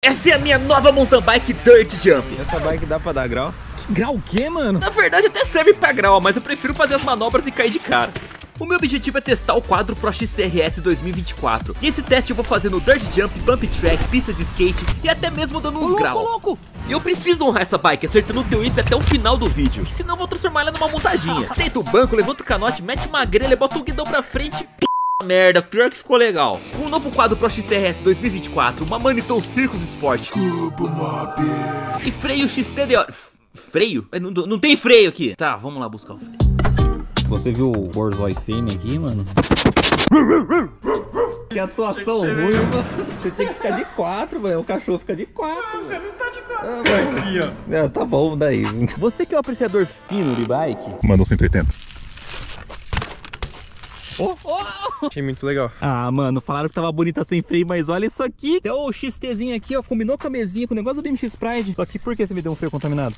Essa é a minha nova mountain bike Dirt Jump. Essa bike dá pra dar grau? Grau o quê, mano? Na verdade até serve pra grau, mas eu prefiro fazer as manobras e cair de cara. O meu objetivo é testar o quadro Pro XCRS 2024. E esse teste eu vou fazer no Dirt Jump, Bump Track, pista de skate e até mesmo dando uns graus. louco! E eu preciso honrar essa bike acertando o teu whip até o final do vídeo. Senão eu vou transformar ela numa montadinha. Deita o banco, levanta o canote, mete uma grelha, bota o guidão pra frente. Merda, pior que ficou legal. Com o novo quadro Pro XCRS 2024, uma Manitou Circus Sport. E freio XTDO. F- Freio? É, Não, não tem freio aqui. Tá, vamos lá buscar o freio. Você viu o Borzoi Fame aqui, mano? Que atuação ruim, mano. Você tinha que ficar de quatro, velho. O cachorro fica de quatro. Você não tá de quatro. aqui, ó. É, tá bom, daí. Você que é um apreciador fino de bike. Mandou 180. Oh, oh. Achei muito legal. Ah, mano, falaram que tava bonita sem freio, mas olha isso aqui. Até o XTzinho aqui, ó, combinou com a mesinha, com o negócio do BMX Pride. Só que por que você me deu um freio contaminado?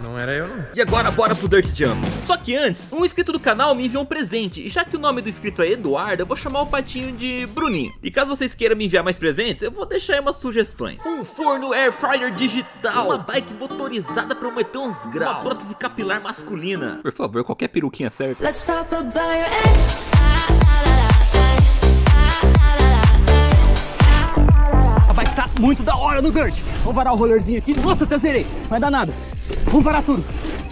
Não era eu, não. E agora bora pro Dirt Jump. Só que antes, um inscrito do canal me enviou um presente. E já que o nome do inscrito é Eduardo, eu vou chamar o patinho de Bruninho. E caso vocês queiram me enviar mais presentes, eu vou deixar aí umas sugestões. Um forno air fryer digital. Uma bike motorizada pra eu meter uns graus. Uma prótese capilar masculina. Por favor, qualquer peruquinha serve. Let's talk about your ex. A bike tá muito da hora no dirt. Vamos varar o rollerzinho aqui. Nossa, até zerei. Vai dar nada. Vamos parar tudo.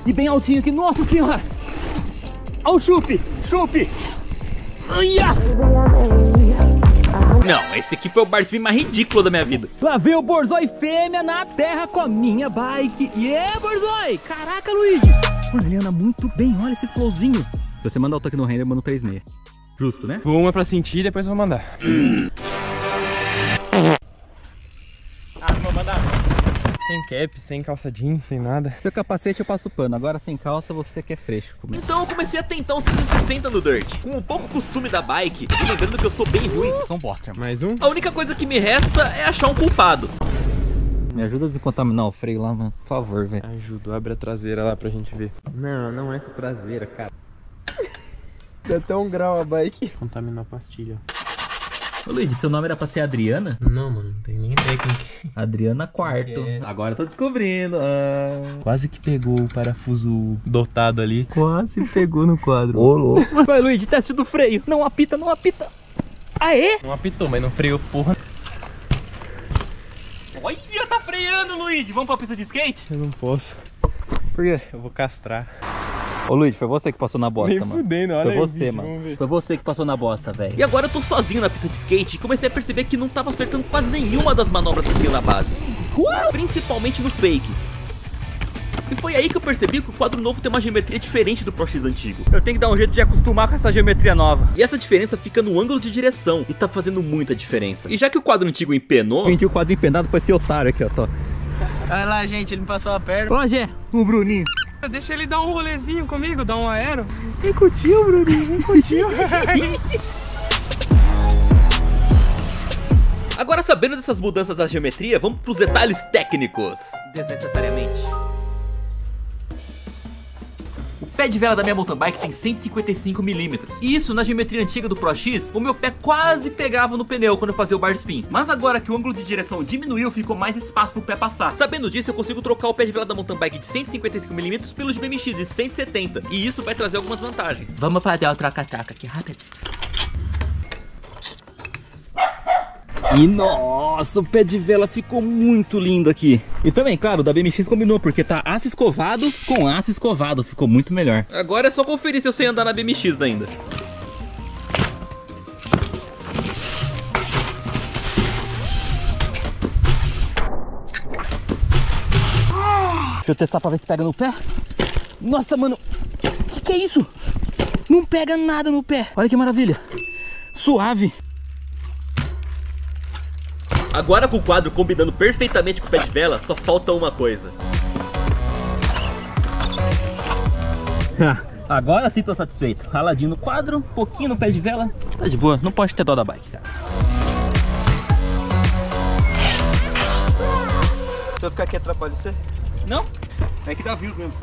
E bem altinho aqui. Nossa senhora. Olha o chupe. Chupe. Ia. Não, esse aqui foi o bar mais ridículo da minha vida. Lá vem o Borzoi fêmea na terra com a minha bike. E yeah, Borzoi. Caraca, Luigi. Mano, ele anda muito bem. Olha esse flowzinho. Se você mandar o toque no render, eu mando 3,6. Justo, né? Vou uma pra sentir e depois eu vou mandar. ah, Sem cap, sem calça jeans, sem nada. Seu capacete eu passo pano. Agora sem calça você que é fresco. Então eu comecei a tentar um 660 no Dirt. Com o pouco costume da bike, e lembrando que eu sou bem ruim, São bosta. Mais um? a única coisa que me resta é achar um culpado. Me ajuda a descontaminar o freio lá, mano. Por favor, velho. Ajuda, abre a traseira lá pra gente ver. Não, não é essa traseira, cara. Deu até um grau a bike. Contaminou a pastilha. Ô Luigi, seu nome era pra ser Adriana? Não, mano, não tem nem ideia quem que... Adriana Quarto. Que é? Agora eu tô descobrindo. Ah, Quase que pegou o parafuso dotado ali. quase pegou no quadro. Ô, louco. Vai, Luigi, teste do freio. Não apita, não apita. Aê! Não apitou, mas não freou porra. Olha, tá freando, Luigi. Vamos pra pista de skate? Eu não posso. Por quê? Eu vou castrar. Ô, Luigi, foi você que passou na bosta, Nem mano. fudendo, olha Foi você, vídeo, mano. Foi você que passou na bosta, velho. E agora eu tô sozinho na pista de skate e comecei a perceber que não tava acertando quase nenhuma das manobras que eu tenho na base. Principalmente no fake. E foi aí que eu percebi que o quadro novo tem uma geometria diferente do Pro X antigo. Eu tenho que dar um jeito de acostumar com essa geometria nova. E essa diferença fica no ângulo de direção e tá fazendo muita diferença. E já que o quadro antigo empenou, Vendi o quadro empenado pra esse otário aqui, ó. Tô. Olha lá, gente, ele me passou a perna. Ó, Gé, o Bruninho. Deixa ele dar um rolezinho comigo, dar um aero. Vem com o tio, Bruninho. Vem com o tio. agora sabendo dessas mudanças da geometria, vamos pros detalhes técnicos. Desnecessariamente. Pé de vela da minha mountain bike tem 155mm. E isso, na geometria antiga do Pro X, o meu pé quase pegava no pneu quando eu fazia o bar spin. Mas agora que o ângulo de direção diminuiu, ficou mais espaço pro pé passar. Sabendo disso, eu consigo trocar o pé de vela da mountain bike de 155mm pelo de BMX de 170. E isso vai trazer algumas vantagens. Vamos fazer o troca-troca aqui rapidinho. E nossa, o pé de vela ficou muito lindo aqui. E também, claro, da BMX combinou, porque tá aço escovado com aço escovado. Ficou muito melhor. Agora é só conferir se eu sei andar na BMX ainda. Deixa eu testar pra ver se pega no pé. Nossa, mano. Que que é isso? Não pega nada no pé. Olha que maravilha. Suave. Agora com o quadro combinando perfeitamente com o pé de vela, só falta uma coisa. Agora sim tô satisfeito. Raladinho no quadro, um pouquinho no pé de vela. Tá de boa, não pode ter dó da bike, cara. Se eu ficar aqui atrapalho você? Não? É que dá views mesmo.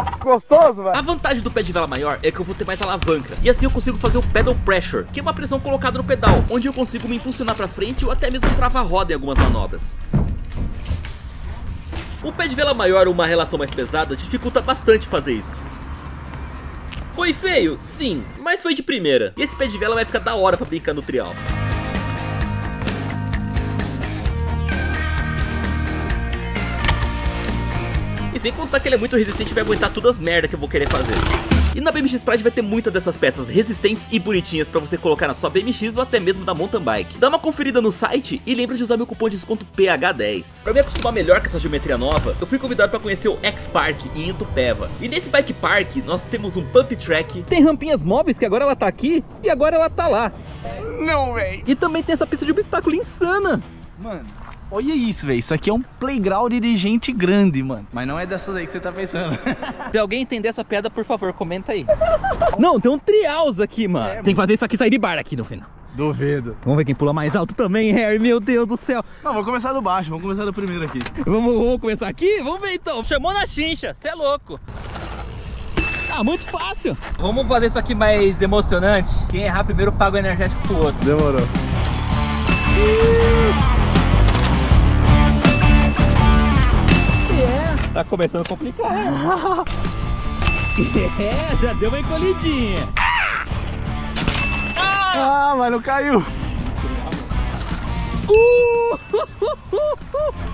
A vantagem do pé de vela maior é que eu vou ter mais alavanca. E assim eu consigo fazer o pedal pressure, que é uma pressão colocada no pedal, onde eu consigo me impulsionar pra frente ou até mesmo travar a roda em algumas manobras. O pé de vela maior ou uma relação mais pesada dificulta bastante fazer isso. Foi feio? Sim, mas foi de primeira. E esse pé de vela vai ficar da hora pra brincar no trial. Sem contar que ele é muito resistente e vai aguentar todas as merda que eu vou querer fazer. E na BMX Pride vai ter muitas dessas peças resistentes e bonitinhas pra você colocar na sua BMX ou até mesmo na mountain bike. Dá uma conferida no site e lembra de usar meu cupom de desconto PH10. Pra me acostumar melhor com essa geometria nova, eu fui convidado pra conhecer o X-Park em Itupeva. E nesse bike park nós temos um pump track, Tem rampinhas móveis que agora ela tá aqui e agora ela tá lá. Não, velho. E também tem essa pista de obstáculo insana. Mano, olha isso, velho. Isso aqui é um playground de gente grande, mano. Mas não é dessas aí que você tá pensando. Se alguém entender essa piada, por favor, comenta aí. Não, tem um trials aqui, mano. tem que fazer isso aqui sair de bar aqui no final. Duvido. Vamos ver quem pula mais alto também, Harry. Meu Deus do céu. Não, vamos começar do baixo. Vamos começar do primeiro aqui. Vamos, vamos começar aqui? Vamos ver então. Chamou na chincha, cê é louco. Ah, muito fácil. Vamos fazer isso aqui mais emocionante. Quem errar primeiro paga o energético pro outro. Demorou. É, tá começando a complicar. É, já deu uma encolhidinha. Ah, mas não caiu. Uh!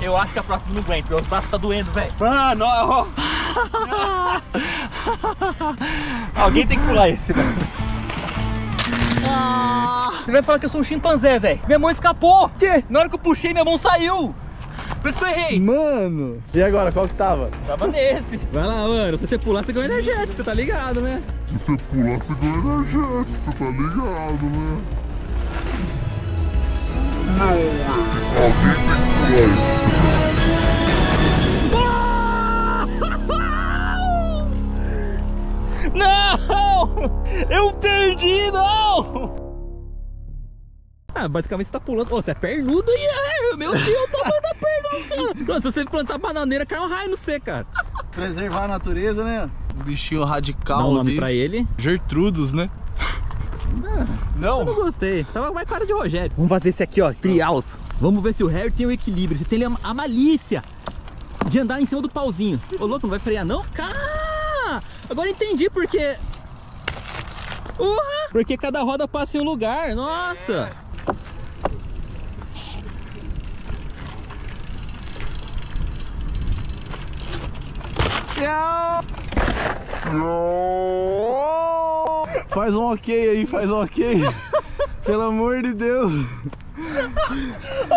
Eu acho que a próxima não aguenta, meus braços tá doendo, velho. Mano, ó. Alguém tem que pular esse, velho. Você vai falar que eu sou um chimpanzé, velho. Minha mão escapou. Que? Na hora que eu puxei, minha mão saiu. Por isso que eu errei. Mano. E agora, qual que tava? Tava nesse. Vai lá, mano. Se você pular, você ganha energético, você tá ligado, né? pular, você ganha energético, você tá ligado, né? Não, velho. Alguém tem que pular Não! Eu perdi, não! Ah, basicamente você tá pulando. Ô, você é pernudo e é, meu Deus, tamanho da perna, cara. Mano, se você plantar bananeira, cai um raio no você, cara. Preservar a natureza, né? Um bichinho radical Dá um nome ali. pra ele. Gertrudos, né? Eu não Não? gostei. Tava mais cara de Rogério. Vamos fazer esse aqui, ó, trials. Vamos ver se o Harry tem o equilíbrio, se tem a, a malícia de andar em cima do pauzinho. Ô, louco, não vai frear não? Cara! Agora entendi porque... Urra! Porque cada roda passa em um lugar, nossa! Faz um ok aí, faz um ok. Pelo amor de Deus.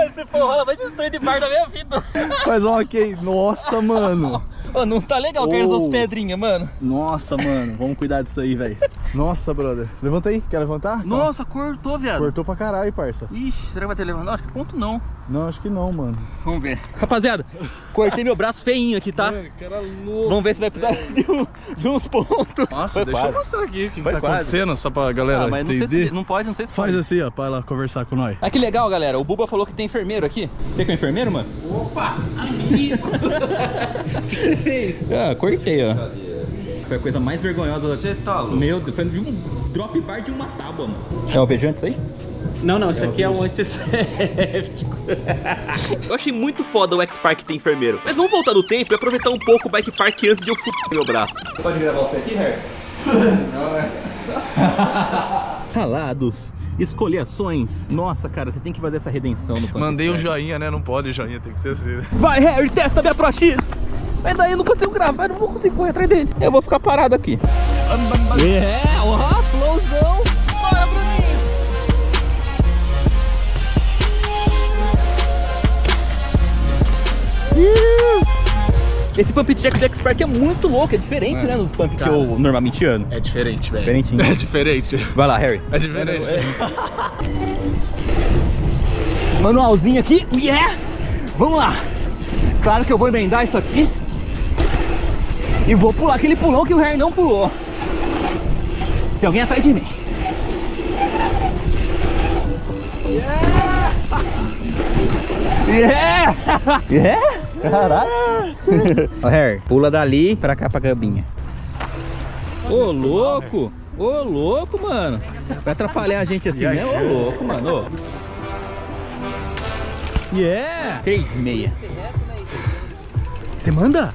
Esse porra vai destruir de bar da minha vida. Faz um ok. Nossa, mano. Ô, não tá legal cair Oh. essas pedrinhas, mano. Nossa, mano. Vamos cuidar disso aí, velho. Nossa, brother. Levanta aí. Quer levantar? Nossa, cortou, viado. Cortou pra caralho, parça. Ixi, será que vai ter levantado? Acho que ponto não. Não, acho que não, mano. Vamos ver. Rapaziada, cortei meu braço feinho aqui, tá? que era louco. Vamos ver se vai precisar de, um- de uns pontos. Nossa, Foi deixa quase. eu mostrar aqui o que, que tá quase. acontecendo, só pra galera Ah, mas não sei entender. se não pode, não sei se Faz pode. assim, ó, pra ela conversar com nós. Ah, que legal, galera. O Buba falou que tem enfermeiro aqui. Você que é enfermeiro, mano? Opa, amigo! O que você fez? Ah, cortei, ó. Foi a coisa mais vergonhosa. Você tá louco. Meu Deus, foi de um drop bar de uma tábua, mano. É o alvejante isso aí? Não, não, isso aqui é um antisséptico. Eu achei muito foda o X-Park ter enfermeiro. Mas vamos voltar no tempo e aproveitar um pouco o Bike Park antes de eu fuder meu braço. Pode gravar você aqui, Harry? Calados, escolhações. Nossa, cara, você tem que fazer essa redenção no Mandei um joinha, né? Não pode joinha, tem que ser assim. né? Vai, Harry, testa minha Pro X. Mas daí eu não consigo gravar, eu não vou conseguir correr atrás dele. Eu vou ficar parado aqui. É, Esse pump jack do X-Park é muito louco, é diferente, né, dos pump que eu normalmente ando. É diferente, velho. Diferentinho. É diferente. Vai lá, Harry. É diferente. Manualzinho aqui, yeah! Vamos lá. Claro que eu vou emendar isso aqui. E vou pular aquele pulão que o Harry não pulou. Tem alguém atrás de mim. Yeah! Yeah! É? Caralho. Ô, Harry, pula dali pra cá pra gabinha. Ô, louco! Ô, louco, mano. Vai atrapalhar a gente assim, né? Ô, louco, mano. Yeah! 3 e meia. Você manda?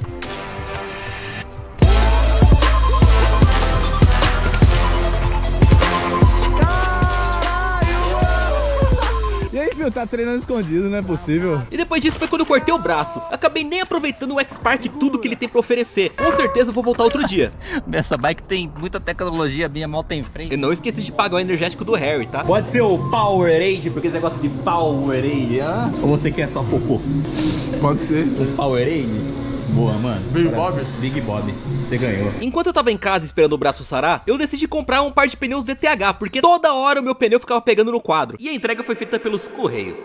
Tá treinando escondido, não é possível. E depois disso foi quando eu cortei o braço. Acabei nem aproveitando o X-Park e tudo que ele tem pra oferecer. Com certeza vou voltar outro dia. Essa bike tem muita tecnologia, minha moto tem freio. Eu não esqueci de pagar o energético do Harry, tá? Pode ser o Powerade, porque você gosta de Powerade, hã? Ou você quer só cocô? Pode ser. Um Powerade? Boa, mano. Big Bob? Big Bob. Você ganhou. Enquanto eu tava em casa esperando o braço sarar, eu decidi comprar um par de pneus DTH, porque toda hora o meu pneu ficava pegando no quadro. E a entrega foi feita pelos Correios.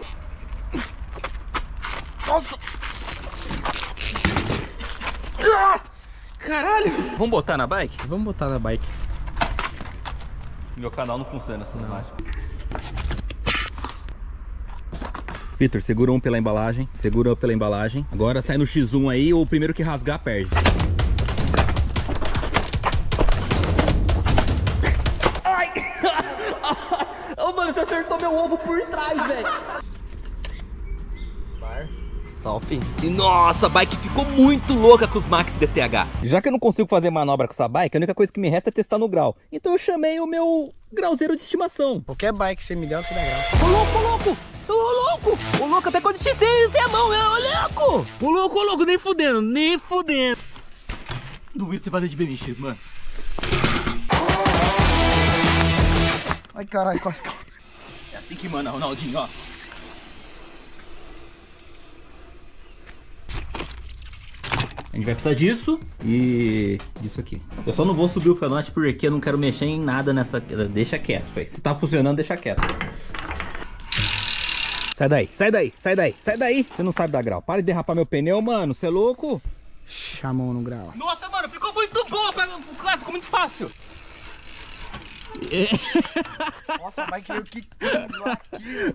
Caralho! Vamos botar na bike? Vamos botar na bike. Meu canal não funciona essa imagem. Peter, segura um pela embalagem. Segura pela embalagem. Agora sai no X1 aí, o primeiro que rasgar perde. Ô, mano, você acertou meu ovo por trás, velho. Top. E nossa, a bike ficou muito louca com os Max DTH. Já que eu não consigo fazer manobra com essa bike, a única coisa que me resta é testar no grau. Então eu chamei o meu grauzeiro de estimação. Qualquer bike sem milhão, você dá grau. Ô louco, ô louco! Ô louco! Ô louco, até quando XC sem a mão, né? Ô louco! Ô louco, ô louco, nem fudendo, nem fudendo. Duvido você fazer de BMX, mano. Ai, caralho, quase. É assim que manda, Ronaldinho, ó. A gente vai precisar disso e disso aqui. Eu só não vou subir o canote porque eu não quero mexer em nada nessa... Deixa quieto, Fê. Se tá funcionando, deixa quieto. Sai daí, sai daí, sai daí, sai daí. Você não sabe dar grau. Para de derrapar meu pneu, mano. Você é louco? Chamou no grau. Nossa, mano, ficou muito boa, pra- cara, ficou muito fácil. Nossa, bike veio que.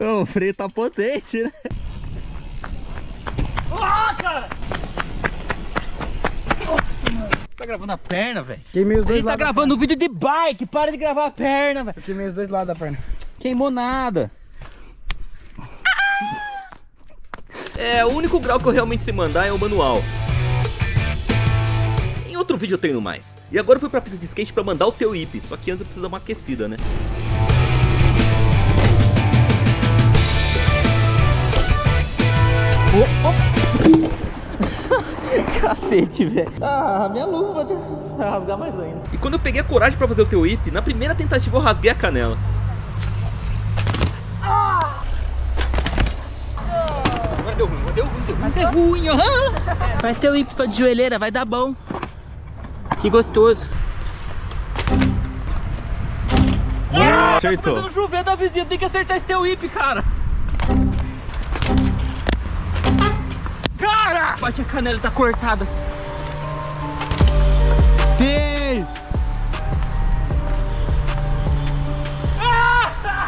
o freio tá potente, né? Você tá gravando a perna, velho? Queimei os A dois gente tá lados. da gravando um vídeo de bike, para de gravar a perna, velho. perna. Queimei os dois lados da perna. Queimou nada. É, o único grau que eu realmente sei mandar é o manual. Em outro vídeo eu treino mais. E agora eu fui pra pista de skate pra mandar o teu IP, só que antes eu preciso dar uma aquecida, né? Cacete, velho. Ah, minha luva vai rasgar mais ainda. E quando eu peguei a coragem pra fazer o teu IP, na primeira tentativa eu rasguei a canela. Agora deu ruim, agora deu ruim, aham. Faz teu hip só de joelheira, vai dar bom. Que gostoso. Acertou. Começando a chover da vizinha, tem que acertar esse teu IP, cara. Cara! Bate a canela, tá cortada.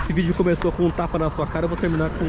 Esse vídeo começou com um tapa na sua cara, eu vou terminar com